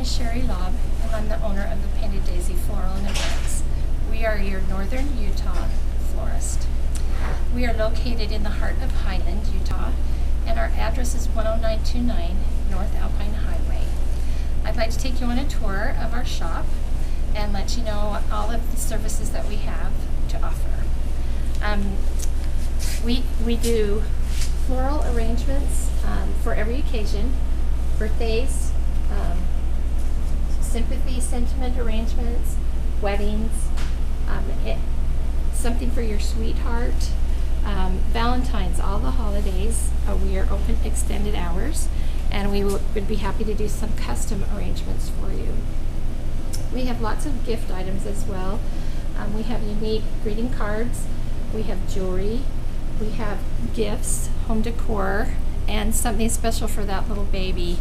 is Sherry Laub, and I'm the owner of the Painted Daisy Floral and Events. We are your northern Utah florist. We are located in the heart of Highland, Utah, and our address is 10929 North Alpine Highway. I'd like to take you on a tour of our shop and let you know all of the services that we have to offer. Um, we, we do floral arrangements um, for every occasion, birthdays, um, sympathy sentiment arrangements, weddings, um, it, something for your sweetheart, um, Valentine's, all the holidays. Uh, we are open extended hours, and we would be happy to do some custom arrangements for you. We have lots of gift items as well. Um, we have unique greeting cards, we have jewelry, we have gifts, home decor, and something special for that little baby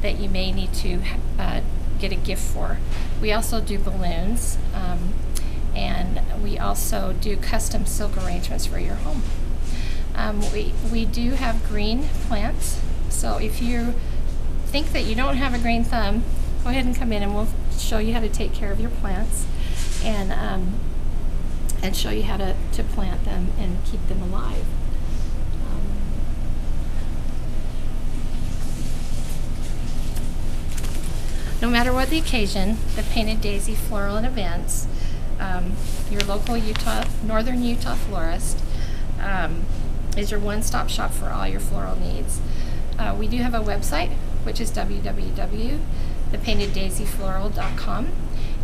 that you may need to uh, get a gift for. We also do balloons, um, and we also do custom silk arrangements for your home. Um, we, we do have green plants, so if you think that you don't have a green thumb, go ahead and come in and we'll show you how to take care of your plants and, um, and show you how to, to plant them and keep them alive. Um, No matter what the occasion, the Painted Daisy Floral and Events, um, your local Utah, Northern Utah florist, um, is your one-stop shop for all your floral needs. Uh, we do have a website, which is www.thepainteddaisyfloral.com,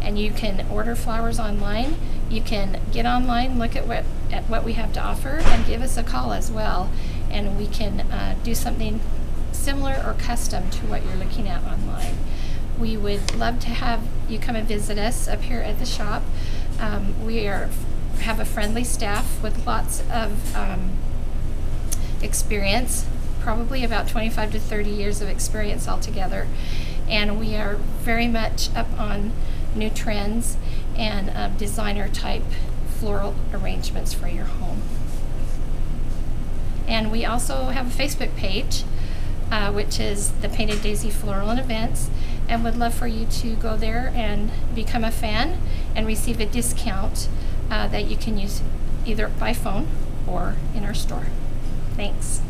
and you can order flowers online. You can get online, look at what at what we have to offer, and give us a call as well, and we can uh, do something similar or custom to what you're looking at online. We would love to have you come and visit us up here at the shop. Um, we are have a friendly staff with lots of um, experience, probably about 25 to 30 years of experience altogether. And we are very much up on new trends and uh, designer type floral arrangements for your home. And we also have a Facebook page, uh, which is the Painted Daisy Floral and Events, and would love for you to go there and become a fan and receive a discount uh, that you can use either by phone or in our store. Thanks.